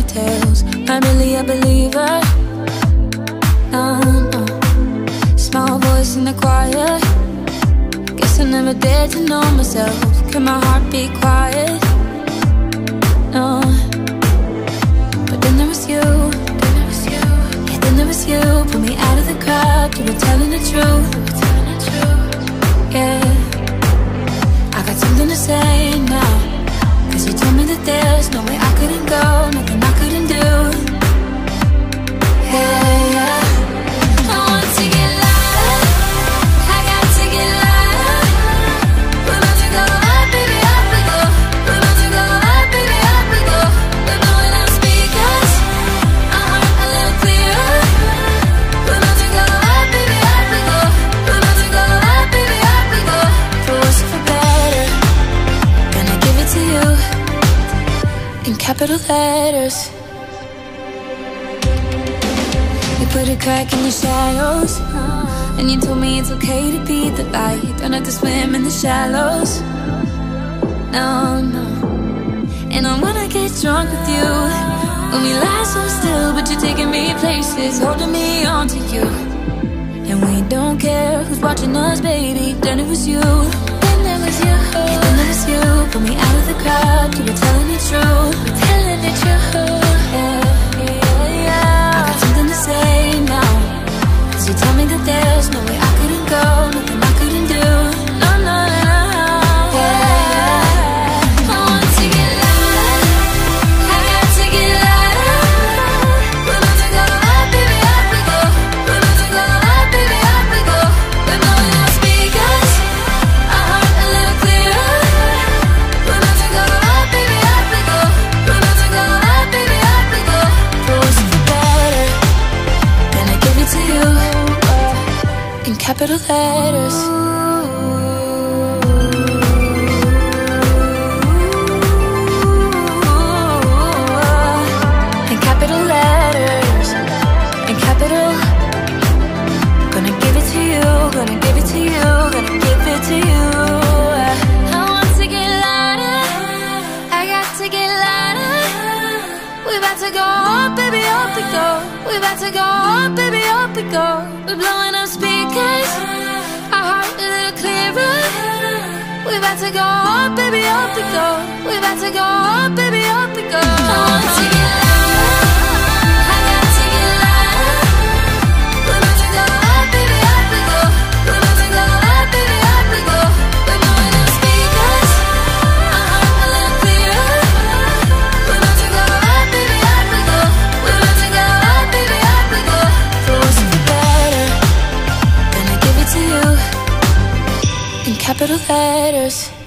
not really a believer. No, no. Small voice in the choir. Guess I never dared to know myself. Can my heart be quiet? No. But then there was you. Then there was you. Yeah, then there was you. Pull me out of the crowd. You were telling the truth. Telling the truth. Yeah. I got something to say now. Cause you told me that there's no capital letters. You put a crack in your shadows, and you told me it's okay to be the light. Don't have to swim in the shallows. No, no. And I wanna get drunk with you. When we lie so still, but you're taking me places, holding me on to you. And we don't care who's watching us, baby. Then it was you. Then there was you. Then there was you. Pull me out of the crowd. Capital letters. In capital letters, in capital. Gonna give it to you. Gonna give it to you, gonna give it to you, up we go. We about to go up, baby, up we go. We're blowing up speakers, our heart a little clearer. We about to go up, baby, up we go. We about to go up, baby, up we go. Capital letters.